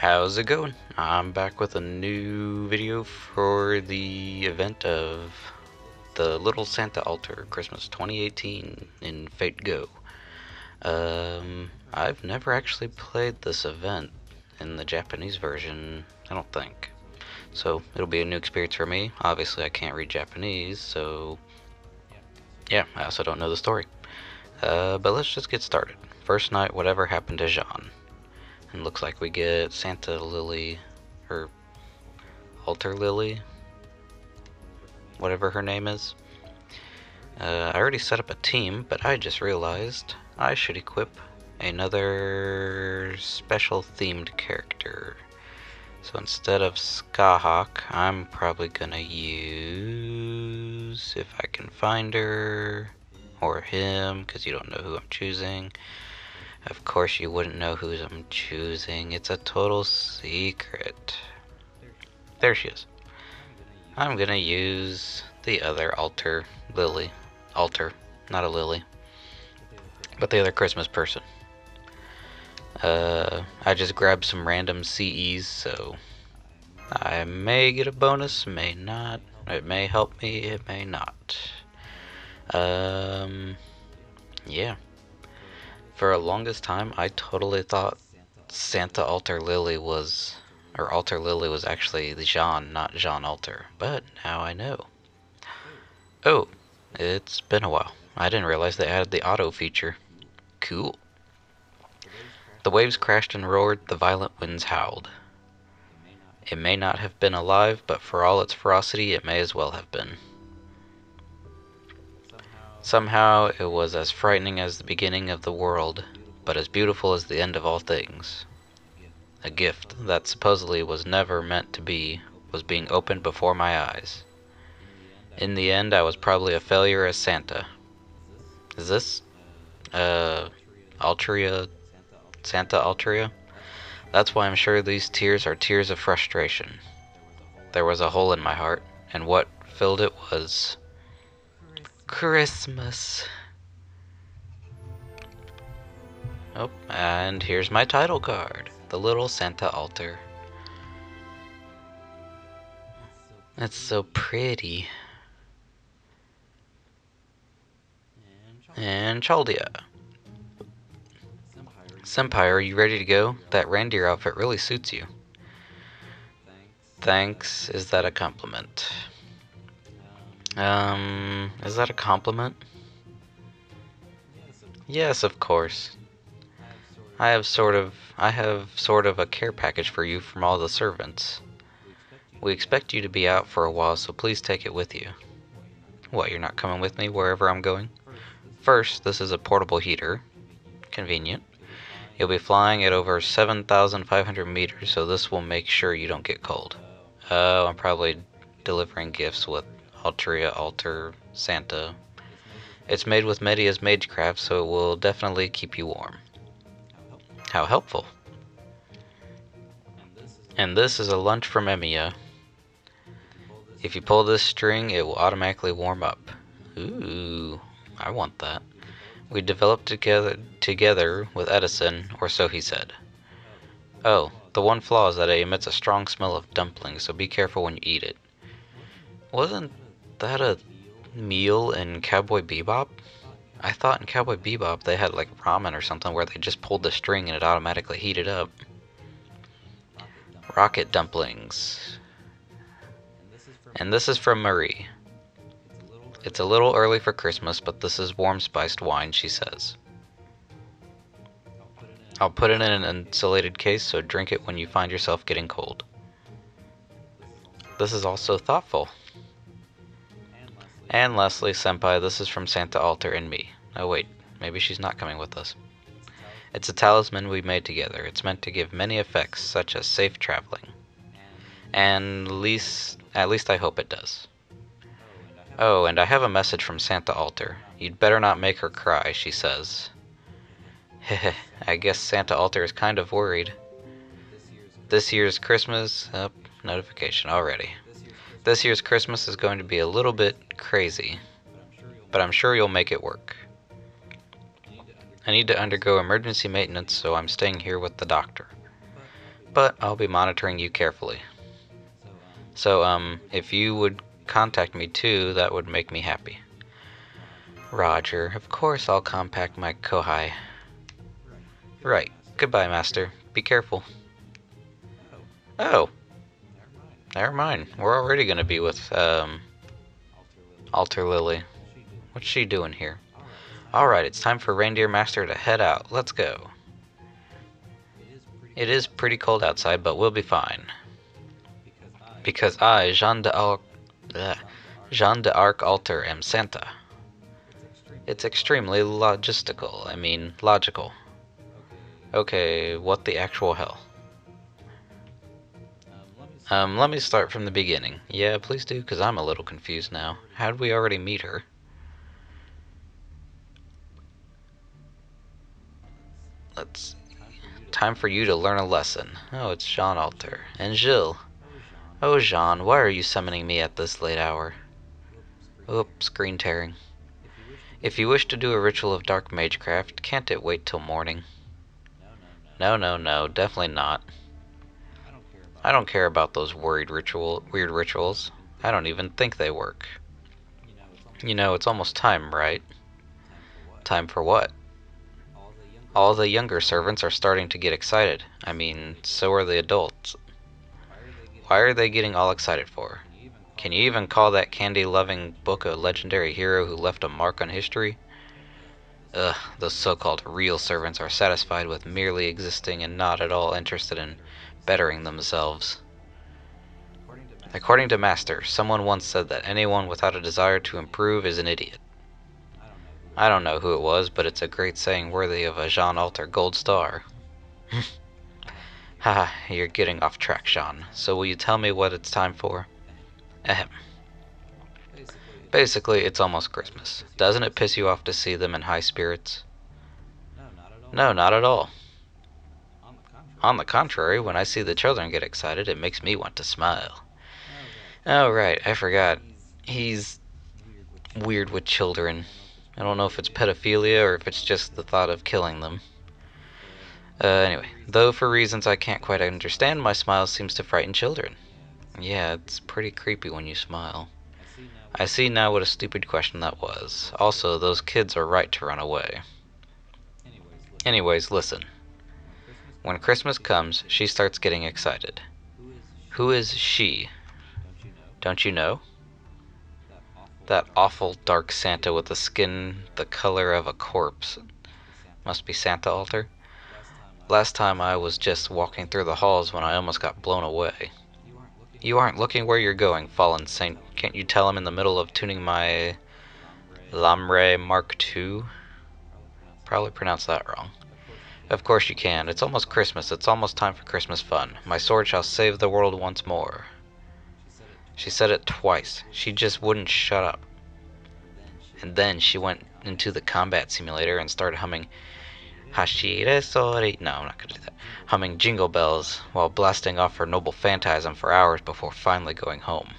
How's it going? I'm back with a new video for the event of the Little Santa Alter Christmas 2018 in Fate Go. Um, I've never actually played this event in the Japanese version, I don't think. So it'll be a new experience for me. Obviously, I can't read Japanese, so yeah, I also don't know the story. Uh, but let's just get started. First night, whatever happened to Jean? And looks like we get Santa Lily, or Alter Lily, whatever her name is. Uh, I already set up a team, but I just realized I should equip another special themed character. So instead of Scathach, I'm probably gonna use, if I can find her, or him, because you don't know who I'm choosing. Of course you wouldn't know who I'm choosing. It's a total secret. There she is. I'm gonna use the other altar, Lily. Alter, not a lily. But the other Christmas person. Uh, I just grabbed some random CEs, so I may get a bonus, may not. It may help me, it may not. Um, yeah. For a longest time, I totally thought Santa Alter Lily was, or Alter Lily was actually the Jean, not Jean Alter. But now I know. Oh, it's been a while. I didn't realize they added the auto feature. Cool. The waves crashed and roared, the violent winds howled. It may not have been alive, but for all its ferocity, it may as well have been. Somehow it was as frightening as the beginning of the world, but as beautiful as the end of all things. A gift that supposedly was never meant to be was being opened before my eyes. In the end, I was probably a failure as Santa. Is this, uh, Altria, Santa Altria? That's why I'm sure these tears are tears of frustration. There was a hole in my heart, and what filled it was Christmas. Oh, and here's my title card the Little Santa Alter. That's so pretty. And Chaldea. Senpai, are you ready to go? That reindeer outfit really suits you. Thanks. Is that a compliment? Um, is that a compliment? Yes, of course. I have sort of I have sort of a care package for you from all the servants. We expect you to be out for a while, so please take it with you. What, you're not coming with me wherever I'm going? First, this is a portable heater. Convenient. You'll be flying at over 7,500 meters, so this will make sure you don't get cold. Oh, I'm probably delivering gifts with Altria Alter Santa. It's made with Medea's Magecraft, so it will definitely keep you warm. How helpful. And this is a lunch from Emiya. If you pull this string, it will automatically warm up. Ooh, I want that. We developed together together with Edison, or so he said. Oh, the one flaw is that it emits a strong smell of dumplings, so be careful when you eat it. Wasn't that a meal in Cowboy Bebop? I thought in Cowboy Bebop they had like ramen or something where they just pulled the string and it automatically heated up. Rocket dumplings. And this is from Marie. It's a little early for Christmas, but this is warm spiced wine, she says. I'll put it in an insulated case, so drink it when you find yourself getting cold. This is also thoughtful. And lastly, Senpai, this is from Santa Alter and me. Oh wait, maybe she's not coming with us. It's a talisman we made together. It's meant to give many effects, such as safe traveling. And least, at least I hope it does. Oh, and I have a message from Santa Alter. You'd better not make her cry, she says. Heh I guess Santa Alter is kind of worried. This year's Christmas, up, oh, notification already. This year's Christmas is going to be a little bit crazy, but I'm sure you'll make it work. I need to undergo emergency maintenance, so I'm staying here with the doctor. but I'll be monitoring you carefully. So, um, if you would contact me too, that would make me happy. Roger, of course I'll contact my Kohai. Right. Goodbye, Master. Be careful. Oh. Never mind. We're already gonna be with, um, Alter Lily. What's she doing here? Alright, it's time for Reindeer Master to head out. Let's go. It is pretty cold outside, but we'll be fine. Because I, Jeanne d'Arc, Jeanne d'Arc Alter, am Santa. It's extremely logistical. I mean, logical. Okay, what the actual hell? Um, let me start from the beginning. Yeah, please do, because I'm a little confused now. How did we already meet her? Let's... Time for you to learn a lesson. Oh, it's Jean Alter. And Gilles. Oh, Jean, why are you summoning me at this late hour? Oops, screen tearing. If you wish to do a ritual of dark magecraft, can't it wait till morning? No, no, no, definitely not. I don't care about those worried ritual, weird rituals. I don't even think they work. You know, it's almost time, right? Time for what? All the younger servants are starting to get excited. I mean, so are the adults. Why are they getting all excited for? Can you even call that candy-loving book a legendary hero who left a mark on history? Ugh, those so-called real servants are satisfied with merely existing and not at all interested in bettering themselves. According to Master, someone once said that anyone without a desire to improve is an idiot. I don't know who it was, but it's a great saying worthy of a Jean Alter gold star. Haha, you're getting off track, Jean. So will you tell me what it's time for? Ahem. Basically, it's almost Christmas. Doesn't it piss you off to see them in high spirits? No, not at all. On the contrary, when I see the children get excited, it makes me want to smile. Oh, right, I forgot. He's weird with children. I don't know if it's pedophilia or if it's just the thought of killing them. Uh, anyway, though for reasons I can't quite understand, my smile seems to frighten children. Yeah, it's pretty creepy when you smile. I see now what a stupid question that was. Also, those kids are right to run away. Anyways, listen. When Christmas comes, she starts getting excited. Who is she? Don't you know? That awful dark Santa with the skin the color of a corpse. Must be Santa Alter. Last time I was just walking through the halls when I almost got blown away. You aren't looking where you're going, fallen saint. Can't you tell I'm in the middle of tuning my Llamrei Mark II? Probably pronounced that wrong. Of course you can. It's almost Christmas. It's almost time for Christmas fun. My sword shall save the world once more. She said it twice. She just wouldn't shut up. And then she went into the combat simulator and started humming Hashire Sori. No, I'm not going to do that. Humming jingle bells while blasting off her noble phantasm for hours before finally going home.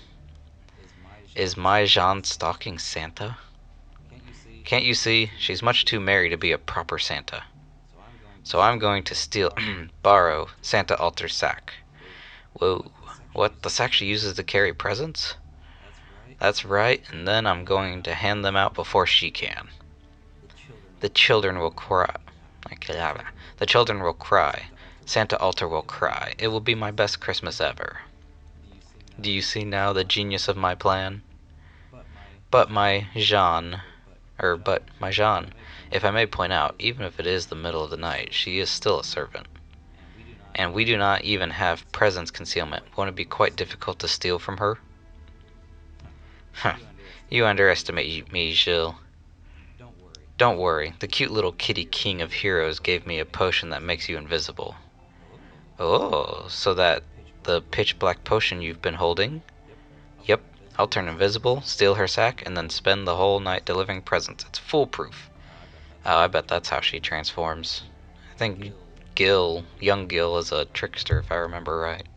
Is my Jean stalking Santa? Can't you see? She's much too merry to be a proper Santa. So I'm going to steal, borrow Santa Alter's sack. Whoa. What? The sack she uses to carry presents? That's right, and then I'm going to hand them out before she can. The children will cry. The children will cry. Santa Alter will cry. It will be my best Christmas ever. Do you see now the genius of my plan? But my Jean, or but my Jean, if I may point out, even if it is the middle of the night, she is still a servant. And we do not even have presence concealment. Won't it be quite difficult to steal from her? Huh. You underestimate me, Gilles. Don't worry. The cute little kitty king of heroes gave me a potion that makes you invisible. Oh, so that the pitch black potion you've been holding? Yep. I'll turn invisible, steal her sack, and then spend the whole night delivering presents. It's foolproof. Oh, I bet that's how she transforms. I think Gil, young Gil, is a trickster, if I remember right.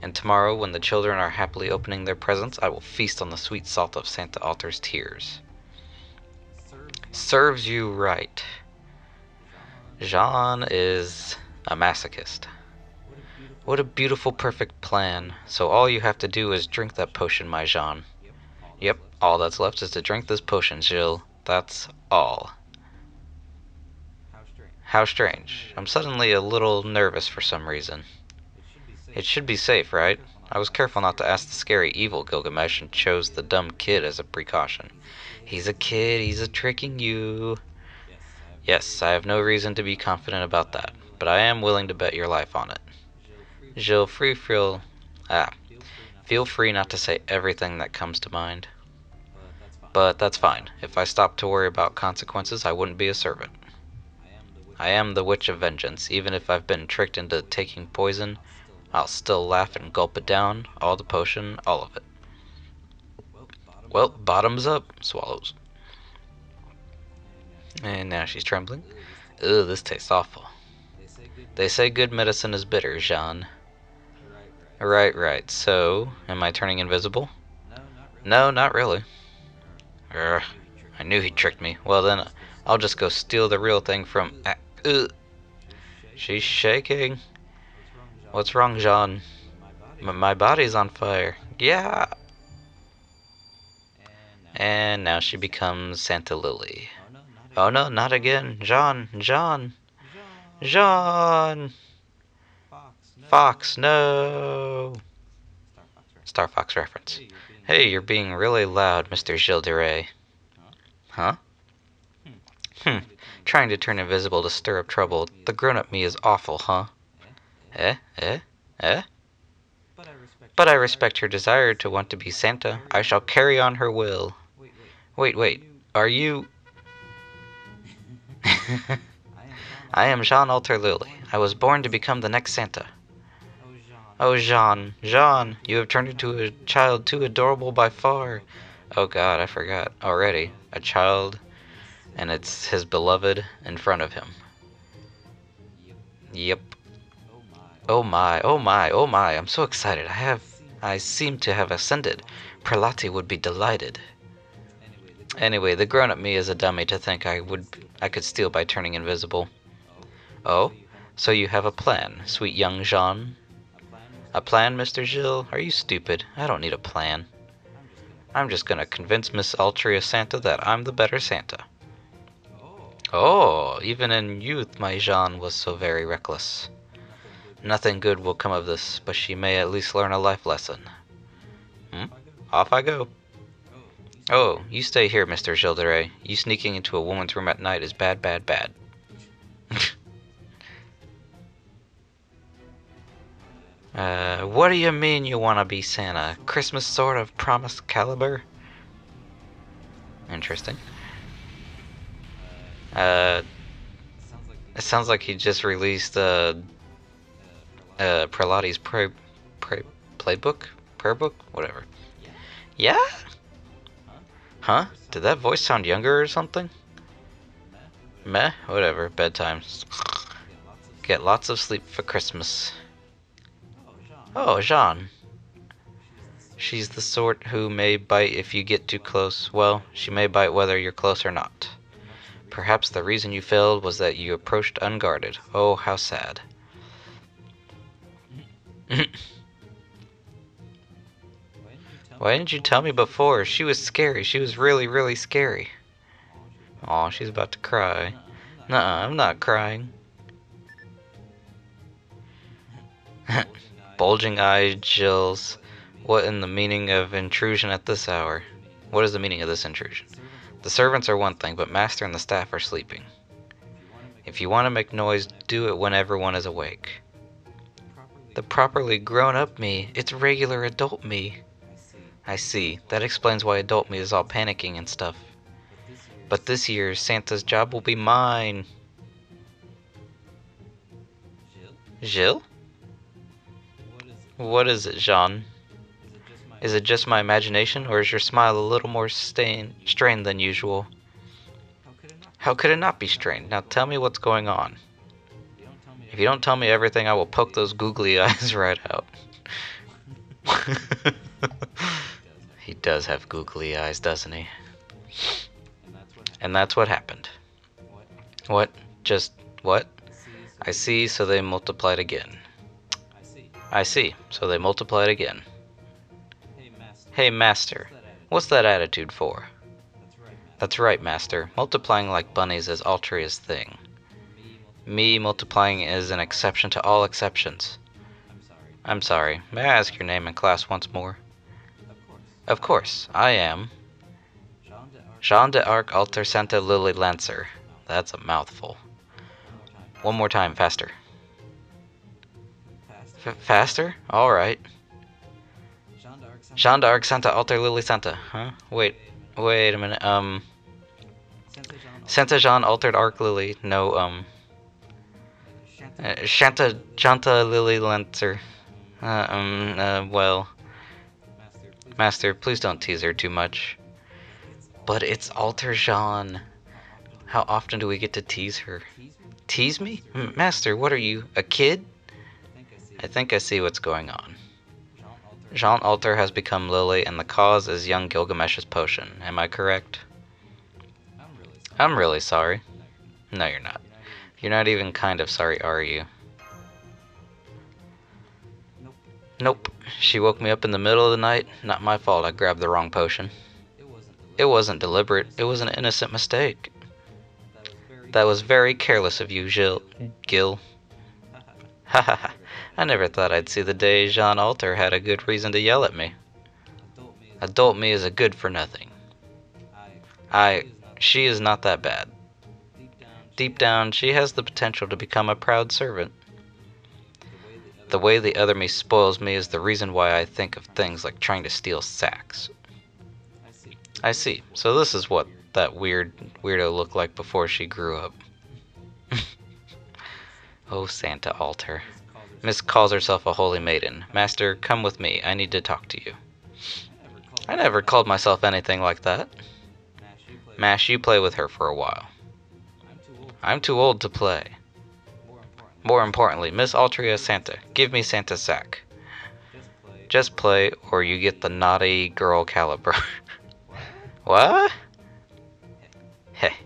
And tomorrow, when the children are happily opening their presents, I will feast on the sweet salt of Santa Alter's tears. Serves you right. Jean is a masochist. What a beautiful, perfect plan. So all you have to do is drink that potion, my Jean. Yep, all that's left is to drink this potion, Gilles. That's all. How strange. I'm suddenly a little nervous for some reason. It should be safe, right? I was careful not to ask the scary evil Gilgamesh and chose the dumb kid as a precaution. He's a kid, he's a tricking you. Yes, I have no reason to be confident about that, but I am willing to bet your life on it. Gilles, free feel, ah, feel free not to say everything that comes to mind. But that's fine. If I stopped to worry about consequences, I wouldn't be a servant. I am the Witch of Vengeance. Even if I've been tricked into taking poison, I'll still laugh and gulp it down. All the potion, all of it. Well, bottoms up, swallows. And now she's trembling. Ugh, this tastes awful. They say good medicine is bitter, Jean. Right, right. So, am I turning invisible? No, not really. Urgh, I knew he tricked me. Well then, I'll just go steal the real thing from... Uh, she's shaking. What's wrong, Jean? My body's on fire. Yeah. And now she becomes Santa Lily. Oh no, not again. Jean, Jean. Jean. Fox, no. Star Fox reference. Hey, you're being really loud, Mr. Gilles de Rais. Huh? Hmm. Trying to turn invisible to stir up trouble. The grown-up me is awful, huh? Eh? Eh? Eh? But I respect her desire to want to be Santa. I shall carry on her will. Wait, wait. Are you... I am Jean Alter Lily. I was born to become the next Santa. Oh, Jean, Jean, you have turned into a child too adorable by far. Oh God, I forgot already. A child, and it's his beloved in front of him. Yep. Oh my, oh my, oh my, I'm so excited. I have, I seem to have ascended. Prelati would be delighted. Anyway, the grown-up me is a dummy to think I would, I could steal by turning invisible. Oh, so you have a plan, sweet young Jean? A plan, Mr. Gilles? Are you stupid? I don't need a plan. I'm just gonna convince Miss Altria Santa that I'm the better Santa. Oh, even in youth my Jean was so very reckless. Nothing good will come of this, but she may at least learn a life lesson. Hmm? Off I go. Oh, you stay here, Mr. Gilles de Rais. You sneaking into a woman's room at night is bad, bad, bad. Uh, what do you mean you want to be Santa? Christmas sort of promise caliber? Interesting. Uh, it sounds like he just released uh, uh, Prelati's pray, pray, playbook? Prayer book? Whatever. Yeah? Huh? Did that voice sound younger or something? Meh? Whatever. Bedtime. Get lots of sleep for Christmas. Oh, Jean. She's the sort who may bite if you get too close. Well, she may bite whether you're close or not. Perhaps the reason you failed was that you approached unguarded. Oh, how sad. Why didn't you tell me before? She was scary. She was really, really scary. Aw, she's about to cry. Nuh -uh, I'm not crying. Bulging eyed Gilles. What in the meaning of intrusion at this hour? What is the meaning of this intrusion? The servants are one thing, but master and the staff are sleeping. If you want to make noise, do it when everyone is awake. The properly grown up me, it's regular adult me. I see. That explains why adult me is all panicking and stuff. But this year, Santa's job will be mine. Gilles? What is it, Jean? Is it just my imagination, or is your smile a little more stain, strained than usual? How could it not be strained? Now tell me what's going on. If you don't tell me everything, I will poke those googly eyes right out. he does have googly eyes, doesn't he? And that's what happened. What? Just what? I see, so they multiplied again. I see. So they multiplied again. Hey, Master. What's that attitude? For? That's right, Master. Multiplying like bunnies is Altria's thing. Me, multiplying is an exception to all exceptions. I'm sorry. May I ask your name in class once more? Of course. I am Jean de Arc. Alter Santa Lily Lancer. That's a mouthful. One more time. One more time, faster. F- faster? Alright. Jean de Santa- Jeanne d'Arc Santa Alter Lily Santa. Huh? Wait, wait a minute. Um, Santa Jean. Altered Arc Lily. No, um, Shanta. uh, Shanta Janta Lily Lancer. Uh, um, uh, well, Master, please. Don't tease her too much. But it's Alter Jean. How often do we get to tease her? Tease me? Tease me? M- Master, what are you, a kid? I think I see. I think I see what's going on. Jean Alter. Has become Lily, and the cause is young Gilgamesh's potion. Am I correct? I'm really sorry. I'm really sorry. No, you're not. you're not even- You're not even kind of sorry, are you? Nope. Nope. She woke me up in the middle of the night. Not my fault I grabbed the wrong potion. It wasn't. It wasn't deliberate. It was an innocent mistake. That was very. That was very careless of you, Gil. Gil. Ha ha ha. I never thought I'd see the day Jean Alter had a good reason to yell at me. Adult me. is- a good for nothing. I. She is not- that bad. Deep down. she- has the potential to become a proud servant. The way the other. Me spoils me is the reason why I think of things like trying to steal sacks. I see. I see. So this is what that weird weirdo looked like before she grew up. oh, Santa Alter. Miss calls herself- a holy maiden. Master, come with me. I need to talk to you. I never called. Myself anything like that. Mash, you play. With her for a while. I'm too old. To play. More importantly, Miss Altria Santa, give me Santa's sack. Just play. Or you get the naughty girl caliber. What? Hey,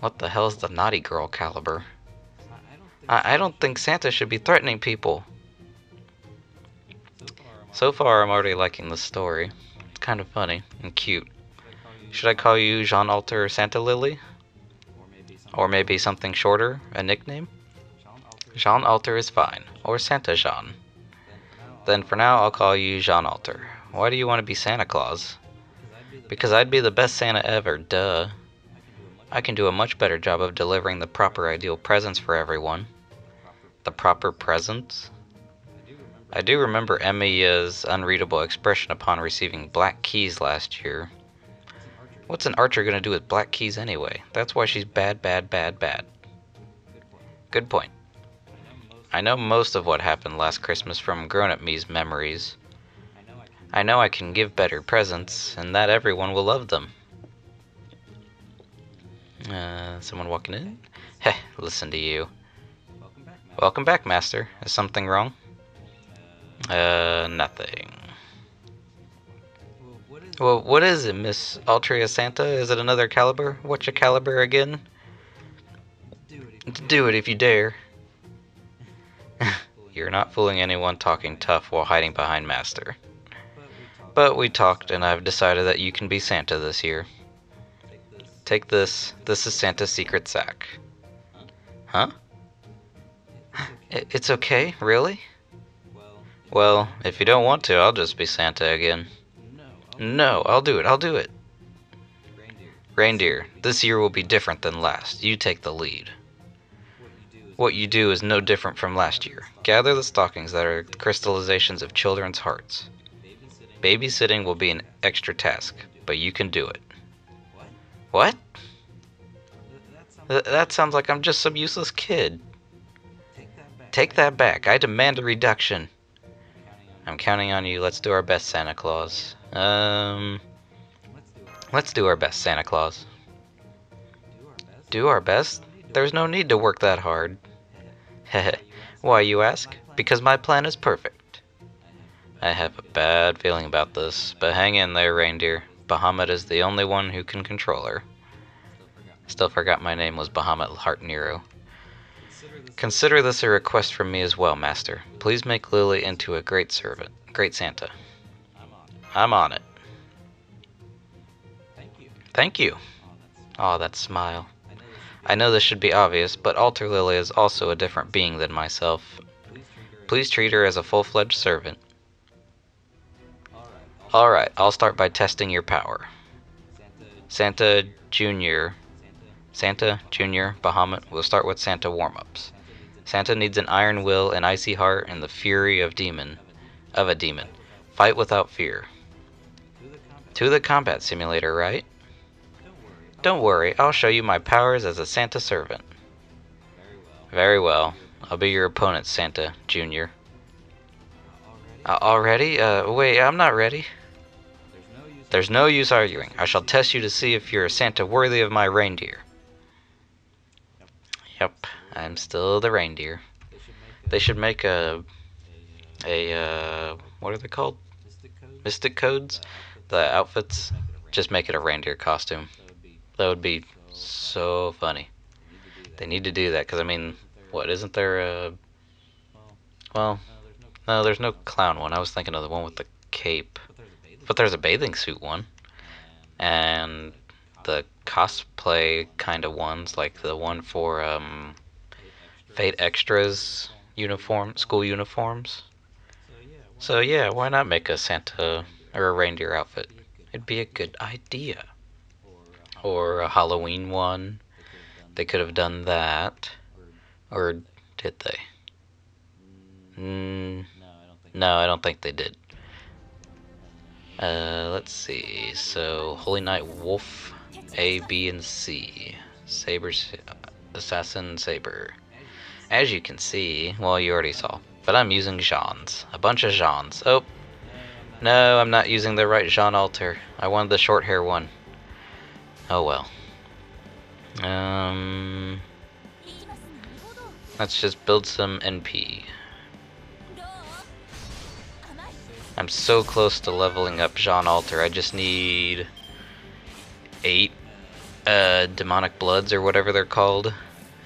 What the hell is what the hell's the naughty girl caliber? I, I don't think. Santa should be threatening people. So far, I'm already liking the story. It's kind of funny and cute. Should I call you? Jean Alter Santa Lily? Or maybe something. Shorter, a nickname? Jean Alter. Is fine. Or Santa Jean. Then for now. I'll call you Jean Alter. Why do you want to be Santa Claus? Because I'd be the. Best Santa ever, duh. I can do a much better job of delivering the proper ideal presents for everyone. The proper presents? I do remember. Emiya's unreadable expression upon receiving black keys last year. What's an archer gonna do with black keys anyway? That's why she's bad, bad, bad, bad. Good point. I know most. Of what happened last Christmas from grown up me's memories. I know I can. I know I can give better presents, and that everyone will love them. Uh, someone walking in? Heh, listen to you. Welcome back, Master. Is something wrong? Uh, nothing. well, what is? It, Miss Altria Santa? Is it another caliber? What's your caliber again? Do it. if you Do it if you dare. You're not fooling anyone talking tough while hiding behind Master. But we talked, and I've decided that you can be Santa this year. Take this. This is Santa's secret sack. Huh? It's okay. Really? Well. If you don't want to, I'll just be Santa again. No. I'll do it. I'll do it. Reindeer. This year will be different than last. You take the lead. What you do is. No different from last year. Gather the stockings that are crystallizations of children's hearts. Babysitting. Will be an extra task, but you can do it. What? Th- that sounds like I'm just some useless kid. Take that back. I demand a reduction. I'm counting on. You. Let's do our best, Santa Claus. Um, Let's do our best, Santa Claus. Do our best. There's no need to work that hard. Heh. Why, you ask? Because my plan is perfect. I have a bad feeling about this, but hang in there, reindeer. Bahamut is the only one who can control her. Still forgot my name was Bahamut Heart Nero. Consider this a request from me as well, Master. Please make Lily into a great servant. Great Santa. I'm on it. Thank you. Thank you. Oh, that smile. I know this should be obvious, but Alter Lily is also a different being than myself. Please treat her. As a full fledged servant. All right. I'll Alright, I'll start by testing your power. Santa. Santa Jr., Santa. Jr., Bahamut, we'll start with Santa warm ups. Santa needs an iron will, an icy heart, and the fury of demon of a demon. Fight without fear. to the combat. Simulator, right? Don't worry. I'll show you my powers as a Santa servant. Very well. I'll be your opponent, Santa Jr. Already. Uh, already? Uh, wait, I'm not ready. There's no use arguing. I shall test you to see if you're a Santa worthy of my reindeer. Yep, I'm still the reindeer. They should make a, a, uh, what are they called? mystic codes? The outfits. Just make it a reindeer costume. That would be so. funny. They need to do that. Because I mean, what, isn't there a. Well, no, there's no. clown one. I was thinking of the one with the cape. But there's a bathing. Suit one. And the cosplay kind of ones, like the one for um, Fate Extras uniform, school uniforms. So yeah. why not make a Santa or a reindeer outfit? It'd be a good idea. Or, a Halloween one. they could have done that. Or, did they? mm, no, I don't think. no, I don't think they did. Uh, let's see. So, Holy Night Wolf, A, B, and C. Saber, Assassin, Saber. As you can see, well, you already saw, but I'm using Jeans. A bunch of Jeans. Oh, no, I'm not using the right Jean Alter. I wanted the short hair one. Oh well. Um, let's just build some NP. I'm so close to leveling up Jean Alter. I just need eight uh, demonic bloods or whatever they're called,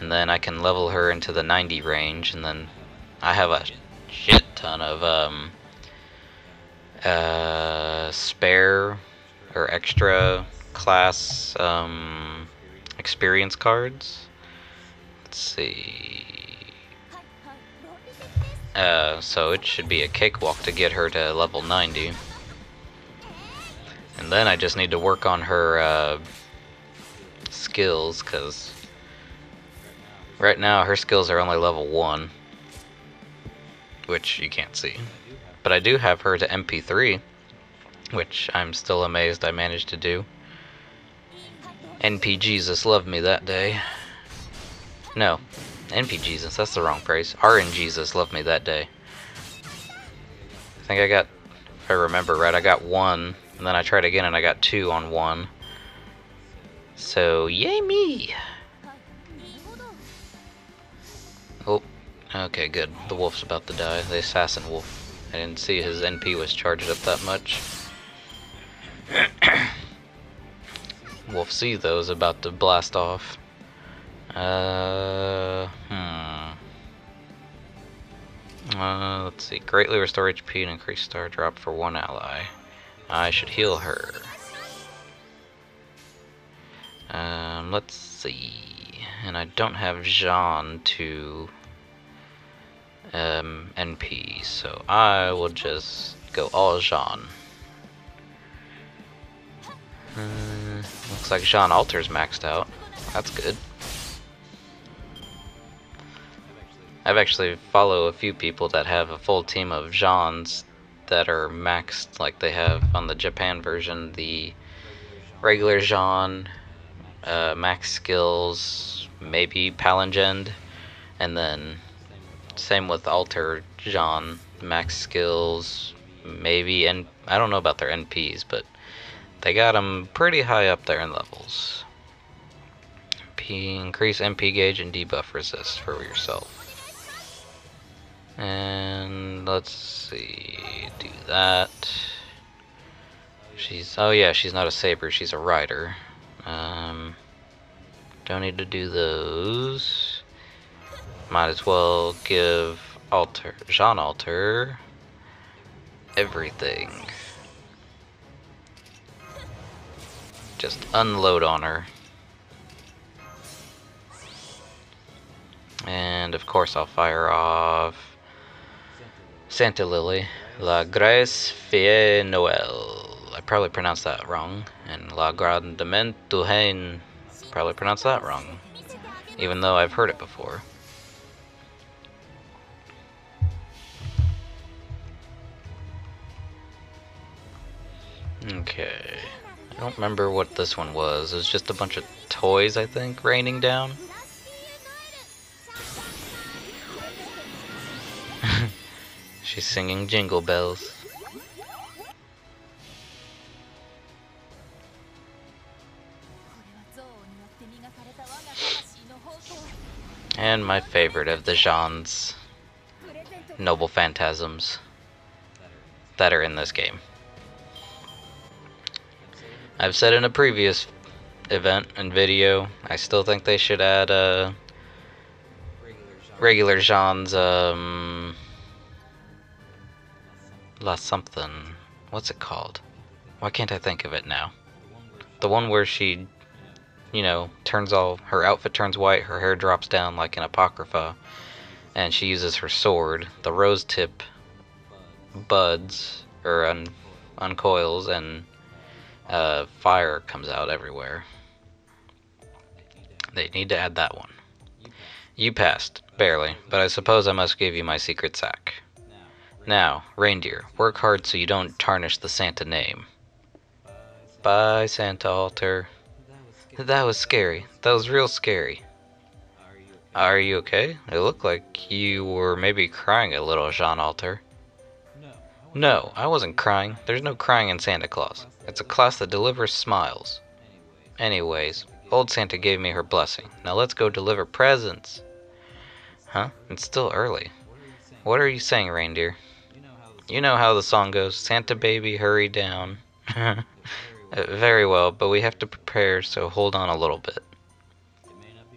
and then I can level her into the 90 range. And then I have a shit ton of um, uh, spare or extra class um, experience cards. Let's see. Uh, so it should be a cakewalk to get her to level 90. And then I just need to work on her uh, skills, because right now her skills are only level 1. Which you can't see. But I do have her to NP3, which I'm still amazed I managed to do. NP Jesus loved me that day. No, NP Jesus, that's the wrong phrase. RN Jesus loved me that day. I think I got, if I remember right, I got one, and then I tried again and I got two on one. So, yay me! Oh, okay, good. The wolf's about to die. The assassin wolf. I didn't see his NP was charged up that much. Wolf C, though, is about to blast off. Uh, hmm. Uh, let's see. Greatly restore HP and increase star drop for one ally. I should heal her. Um, let's see. And I don't have Jean to um, NP, so I will just go all Jean. Hmm, looks like Jean Alter's maxed out. That's good. I've actually follow a few people that have a full team of Jeans that are maxed like they have on the Japan version. The regular Jean, uh, max skills, maybe Palangend, and then same with Alter Jean, max skills, maybe, and I don't know about their NPs, but they got them pretty high up there in levels. NP, increase NP gauge and debuff resist for yourself. And let's see, do that. She's, oh yeah, she's not a saber, she's a rider. Um, don't need to do those. Might as well give Alter, Jean Alter, everything. Just unload on her. And of course I'll fire off Santa Lily, La Grace Fie Noel. I probably pronounced that wrong. And La Grandement du Probably pronounced that wrong. Even though I've heard it before. Okay. I don't remember what this one was. It was just a bunch of toys, I think, raining down. She's singing jingle bells. And my favorite of the Jean's noble phantasms that are in this game. I've said in a previous event and video, I still think they should add uh, regular Jean's um, La something. What's it called? Why can't I think of it now? The one where she, you know, turns all her outfit turns white, her hair drops down like an apocrypha, and she uses her sword. The rose tip buds or un, uncoils, and uh, fire comes out everywhere. They need to add that one. You passed, barely, but I suppose I must give you my secret sack. Now, reindeer, work hard so you don't tarnish the Santa name. Bye, Santa Alter. That was scary. That was real scary. Are you okay? It looked like you were maybe crying a little, Jean Alter. No, I wasn't crying. There's no crying in Santa Claus. It's a class that delivers smiles. Anyways, old Santa gave me her blessing. Now let's go deliver presents. Huh? It's still early. What are you saying, reindeer? You know how the song goes Santa baby, hurry down. Uh, very well, but we have to prepare, so hold on a little bit.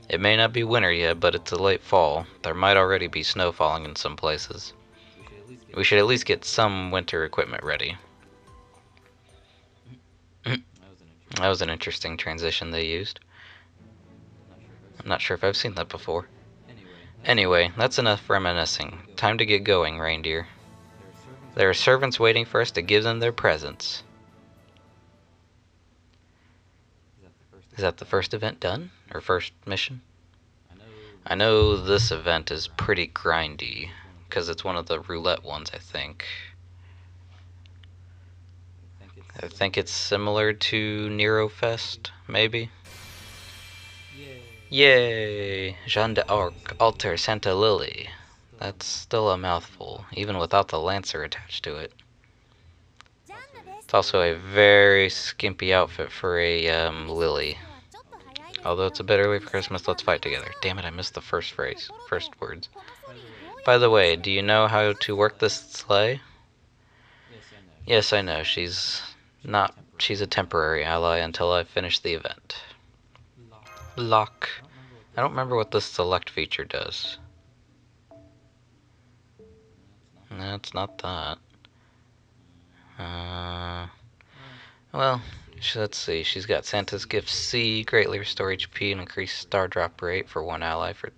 It may not be winter yet, but it's a late fall. There might already be snow falling in some places. We should at least get some winter equipment ready. that was an interesting transition they used. I'm not sure if I've seen that before. Anyway, that's enough reminiscing. Time to get going, reindeer. There are servants waiting for us to give them their presents. Is that the first event done? Or first mission? I know this event is pretty grindy, because it's one of the roulette ones, I think. I think it's similar to Nero Fest, maybe? Yay! Jeanne d'Arc, Alter Santa Lily. That's still a mouthful, even without the Lancer attached to it. It's also a very skimpy outfit for a um, Lily. Although it's a bit early for Christmas, let's fight together. Damn it, I missed the first phrase, first words. By the way, do you know how to work this sleigh? Yes, I know. She's not. She's a temporary ally until I finish the event. Lock. I don't remember what this select feature does. No, it's not that. Uh, well, let's see. She's got Santa's Gift C, greatly restore HP and increase star drop rate for one ally for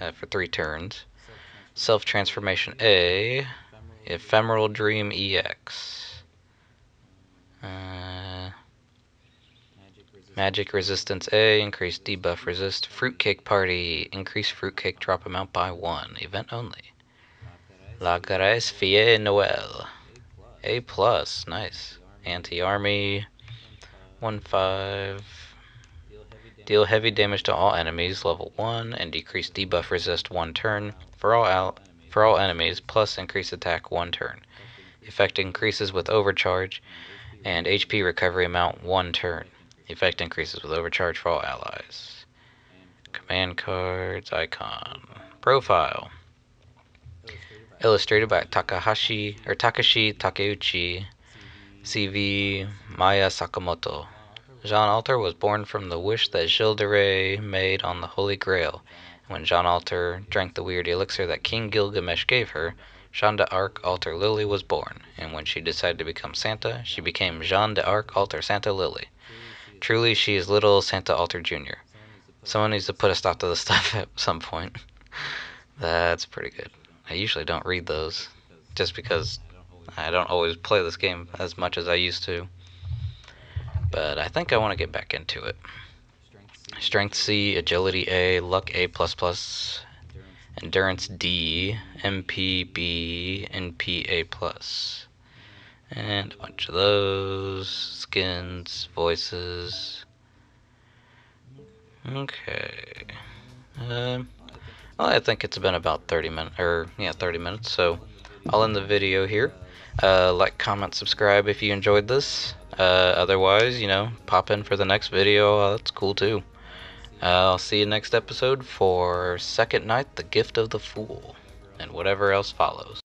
uh, for three turns. Self transformation A, Ephemeral Dream EX. Uh, Magic resistance A, increase debuff resist. Fruitcake party, increase fruitcake drop amount by one. Event only. La Grace Fie Noel. A plus, nice. Anti-army, 1-5. Deal heavy damage to all enemies, level 1, and decrease debuff resist 1 turn for all al for all enemies, plus increase attack 1 turn. Effect increases with overcharge, and HP recovery amount 1 turn. Effect increases with overcharge for all allies. Command cards, icon. Profile. Illustrated by Takahashi or Takashi Takeuchi, CV Maya Sakamoto. Jean Alter was born from the wish that Gilles de Rais made on the Holy Grail, When Jean Alter drank the weird elixir that King Gilgamesh gave her, Jeanne d'Arc Alter Lily was born, and when she decided to become Santa, she became Jeanne d'Arc Alter Santa Lily. Truly, she is little Santa Alter Jr. Someone needs to put a stop to this stuff at some point. That's pretty good. I usually don't read those, just because I don't always play this game as much as I used to. But I think I want to get back into it. Strength C, Agility A, Luck A++, plus Endurance D, MP B, and PA+. And a bunch of those, skins, voices. Okay. Um, well, I think it's been about 30 minutes, or yeah, 30 minutes, so I'll end the video here. Uh, like, comment, subscribe if you enjoyed this. Uh, otherwise, you know, pop in for the next video. Uh, that's cool too. Uh, I'll see you next episode for Second Night, The Gift of the Fool, and whatever else follows.